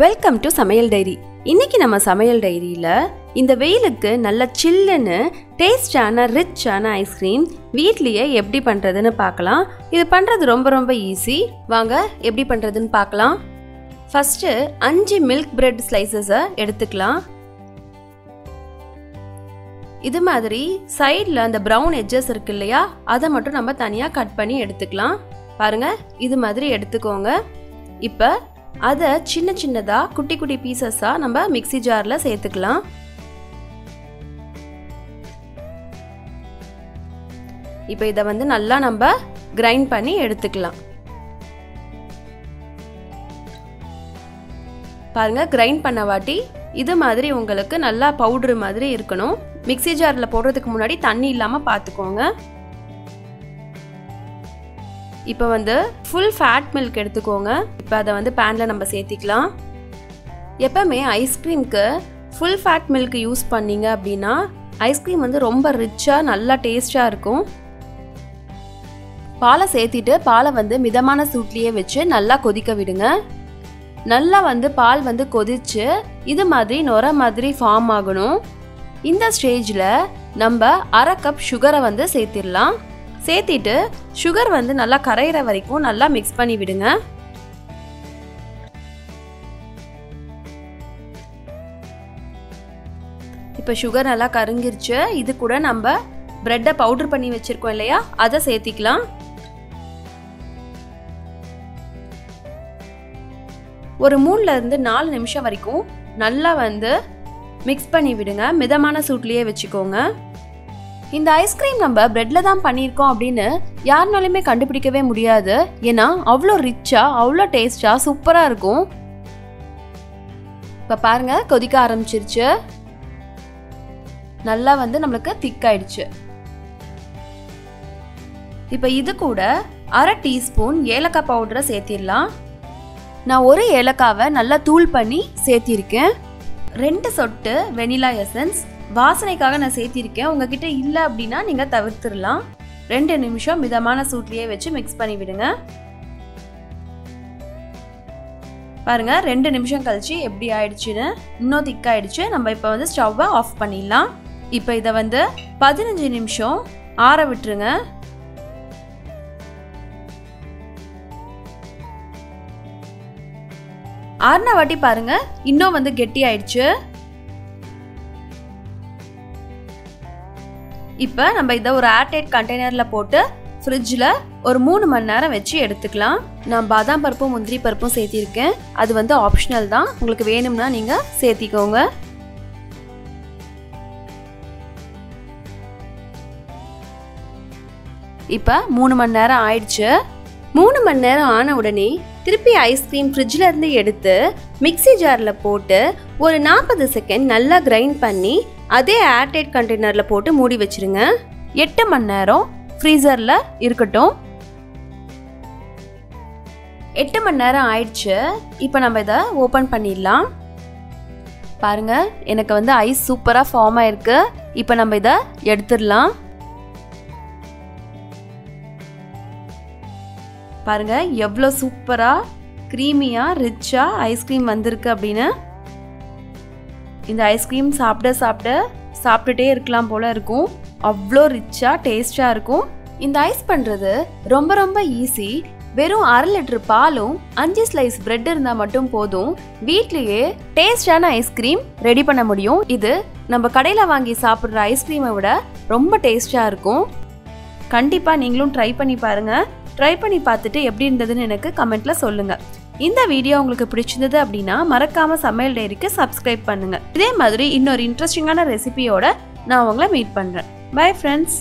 Welcome to சமையல் diary. இன்னைக்கு நம்ம சமையல் டைரியில் இந்த வெயிலுக்கு நல்ல சில்லுன்னு டேஸ்டான ரிச்சான ஐஸ்கிரீம் வீட்லேயே எப்படி பண்ணுறதுன்னு பார்க்கலாம். இது பண்ணுறது ரொம்ப ரொம்ப ஈஸி வாங்க எப்படி பண்ணுறதுன்னு பார்க்கலாம். ஃபஸ்ட்டு அஞ்சு மில்க் பிரெட் ஸ்லைசஸை எடுத்துக்கலாம். இது மாதிரி சைடில் அந்த ப்ரௌன் எட்ஜஸ் இருக்கு இல்லையா அதை மட்டும் நம்ம தனியாக கட் பண்ணி எடுத்துக்கலாம். பாருங்கள் இது மாதிரி எடுத்துக்கோங்க. இப்போ அதை சின்ன சின்னதாக குட்டி குட்டி பீசஸாக நம்ம மிக்சி ஜாரில் சேர்த்துக்கலாம். இப்போ இதை வந்து நல்லா நம்ம கிரைண்ட் பண்ணி எடுத்துக்கலாம். பாருங்க கிரைண்ட் பண்ண வாட்டி இது மாதிரி உங்களுக்கு நல்லா பவுட்ரு மாதிரி இருக்கணும். மிக்சி ஜாரில் போடுறதுக்கு முன்னாடி தண்ணி இல்லாமல் பார்த்துக்கோங்க இப்போ வந்து ஃபுல் ஃபேட் மில்க் எடுத்துக்கோங்க. இப்போ அதை வந்து பேனில் நம்ம சேர்த்திக்கலாம். எப்பவுமே ஐஸ்கிரீம்க்கு ஃபுல் ஃபேட் மில்க் யூஸ் பண்ணீங்க அப்படின்னா ஐஸ்கிரீம் வந்து ரொம்ப ரிச்சாக நல்லா டேஸ்டாக இருக்கும். பாலை சேர்த்திட்டு பாலை வந்து மிதமான சூட்லேயே வச்சு நல்லா கொதிக்க விடுங்க. நல்லா வந்து பால் வந்து கொதிச்சு இது மாதிரி நொர மாதிரி ஃபார்ம் ஆகணும். இந்த ஸ்டேஜில் நம்ம அரை கப் சுகரை வந்து சேர்த்திடலாம். சேர்த்திட்டு சுகர் வந்து நல்லா கரையிற வரைக்கும் நல்லா மிக்ஸ் பண்ணி விடுங்க. இப்போ சுகர் நல்லா கருங்கிருச்சு. இது கூட நம்ம ப்ரெட்டை பவுடர் பண்ணி வச்சுருக்கோம் இல்லையா? அதை சேர்த்திக்கலாம். ஒரு மூணுலேருந்து நாலு நிமிஷம் வரைக்கும் நல்லா வந்து மிக்ஸ் பண்ணி விடுங்க. மிதமான சூட்லேயே வச்சுக்கோங்க. இந்த ஐஸ்கிரீம் நம்ம பிரெட்ல தான் பண்ணியிருக்கோம் அப்படின்னு யாருனாலுமே கண்டுபிடிக்கவே முடியாது. ஏன்னா அவ்வளோ ரிச்சாக அவ்வளோ டேஸ்டா சூப்பராக இருக்கும். இப்போ பாருங்க கொதிக்க ஆரம்பிச்சிருச்சு. நல்லா வந்து நம்மளுக்கு திக் ஆயிடுச்சு. இப்போ இது கூட அரை டீஸ்பூன் ஏலக்காய் பவுடரை சேர்த்திடலாம். நான் ஒரு ஏலக்காவை நல்லா தூள் பண்ணி சேர்த்திருக்கேன். ரெண்டு சொட்டு வெனிலா எசன்ஸ் வாசனைக்காக நான் சேர்த்திருக்கேன். உங்ககிட்ட இல்லை அப்படின்னா நீங்கள் தவிர்த்துடலாம் ரெண்டு நிமிஷம் மிதமான சூட்லேயே வச்சு மிக்ஸ் பண்ணி விடுங்க. பாருங்க ரெண்டு நிமிஷம் கழிச்சு எப்படி ஆயிடுச்சுன்னு? இன்னும் திக்காயிடுச்சு. நம்ம இப்போ வந்து ஸ்டவ்வை ஆஃப் பண்ணிடலாம். இப்போ இதை வந்து பதினஞ்சு நிமிஷம் ஆற விட்டுருங்க. ஆறுன வாட்டி பாருங்க இன்னும் வந்து கெட்டி ஆயிடுச்சு இப்போ நம்ம இதை ஒரு ஏர்டைட் கண்டெய்னரில் போட்டு ஃப்ரிட்ஜில் ஒரு மூணு மணி நேரம் வச்சு எடுத்துக்கலாம். நான் பாதாம் பருப்பும் முந்திரி பருப்பும் சேர்த்திருக்கேன். அது வந்து ஆப்ஷனல் தான். உங்களுக்கு வேணும்னா நீங்கள் சேர்த்திக்கோங்க. இப்போ மூணு மணி நேரம் ஆயிடுச்சு. மூணு மணி நேரம் ஆன உடனே திருப்பி ஐஸ்கிரீம் ஃப்ரிட்ஜில் இருந்து எடுத்து மிக்சி ஜாரில் போட்டு ஒரு நாற்பது செகண்ட் நல்லா கிரைண்ட் பண்ணி அதே ஏர்டைட் கண்டெய்னரில் போட்டு மூடி வச்சிருங்க. எட்டு மணி நேரம் ஃப்ரீசரில் இருக்கட்டும். எட்டு மணி நேரம் ஆயிடுச்சு. இப்போ நம்ம இதை ஓப்பன் பண்ணிடலாம். பாருங்க எனக்கு வந்து ஐஸ் சூப்பராக ஃபார்ம் ஆயிருக்கு. இப்போ நம்ம இதை எடுத்துடலாம். பாருங்க எவ்வளோ சூப்பராக க்ரீமியாக ரிச்சாக ஐஸ்கிரீம் வந்திருக்கு அப்படின்னு. இந்த ஐஸ்கிரீம் சாப்பிட சாப்பிட சாப்பிட்டுட்டே இருக்கலாம் போல இருக்கும். அவ்வளோ ரிச்சாக டேஸ்டாக இருக்கும். இந்த ஐஸ் பண்ணுறது ரொம்ப ரொம்ப ஈஸி வெறும் அரை லிட்டர் பாலும் அஞ்சு ஸ்லைஸ் பிரெட் இருந்தால் மட்டும் போதும். வீட்லேயே டேஸ்டான ஐஸ்கிரீம் ரெடி பண்ண முடியும். இது நம்ம கடையில் வாங்கி சாப்பிட்ற ஐஸ்கிரீமை விட ரொம்ப டேஸ்டாக இருக்கும். கண்டிப்பாக நீங்களும் ட்ரை பண்ணி பாருங்கள் ட்ரை பண்ணி பார்த்துட்டு எப்படி இருந்ததுன்னு எனக்கு கமெண்ட்டில் சொல்லுங்கள் இந்த வீடியோ உங்களுக்கு பிடிச்சிருந்தது அப்படின்னா மறக்காம சமையல் டைரிக்கு சப்ஸ்கிரைப் பண்ணுங்க. இதே மாதிரி இன்னொரு இன்ட்ரெஸ்டிங்கான ரெசிபியோட நான் உங்களை மீட் பண்றேன். Bye friends